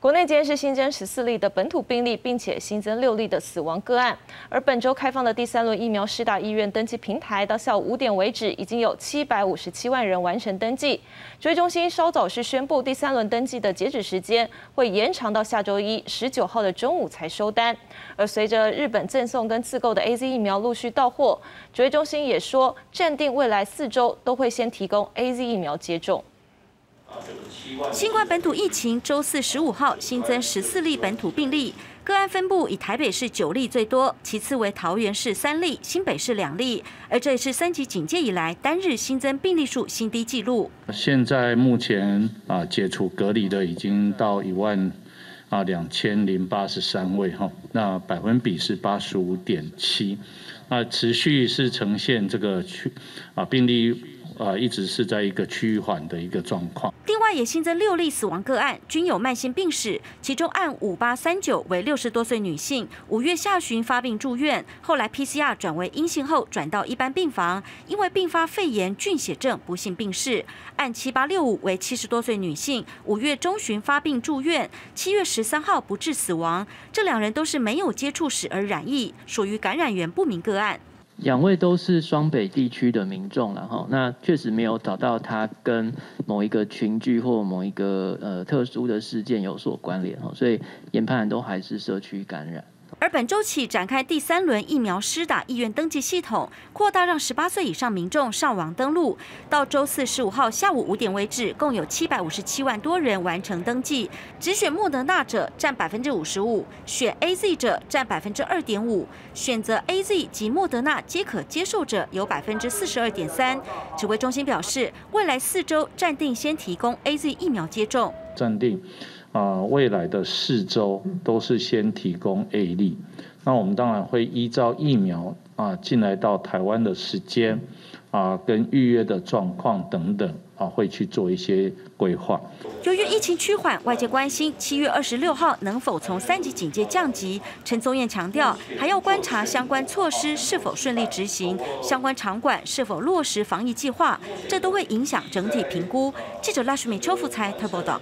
国内今天是新增十四例的本土病例，并且新增六例的死亡个案。而本周开放的第三轮疫苗施打医院登记平台，到下午五点为止，已经有七百五十七万人完成登记。指挥中心稍早是宣布，第三轮登记的截止时间会延长到下周一十九号的中午才收单。而随着日本赠送跟自购的 A Z 疫苗陆续到货，指挥中心也说，暂定未来四周都会先提供 A Z 疫苗接种。新冠本土疫情周四十五号新增十四例本土病例，个案分布以台北市九例最多，其次为桃园市三例，新北市两例。而这也是三级警戒以来单日新增病例数新低纪录。现在目前啊解除隔离的已经到一万啊两千零八十三位哈，那百分比是八十五点七，那持续是呈现这个去啊病例。呃，一直是在一个趋缓的一个状况。另外，也新增六例死亡个案，均有慢性病史。其中，案五八三九为六十多岁女性，五月下旬发病住院，后来 PCR 转为阴性后转到一般病房，因为并发肺炎菌血症不幸病逝。案七八六五为七十多岁女性，五月中旬发病住院，七月十三号不治死亡。这两人都是没有接触史而染疫，属于感染源不明个案。两位都是双北地区的民众了哈，那确实没有找到他跟某一个群聚或某一个呃特殊的事件有所关联哈，所以研判都还是社区感染。而本周起展开第三轮疫苗施打意愿登记系统，扩大让十八岁以上民众上网登录。到周四十五号下午五点为止，共有七百五十七万多人完成登记。只选莫德纳者占百分之五十五，选 A Z 者占百分之二点五，选择 A Z 及莫德纳皆可接受者有百分之四十二点三。指挥中心表示，未来四周暂定先提供 A Z 疫苗接种。暂定。啊，未来的四周都是先提供 A 例，那我们当然会依照疫苗啊进来到台湾的时间啊，跟预约的状况等等啊，会去做一些规划。由于疫情趋缓，外界关心七月二十六号能否从三级警戒降级。陈宗彦强调，还要观察相关措施是否顺利执行，相关场馆是否落实防疫计划，这都会影响整体评估。记者拉什米秋福才特报道。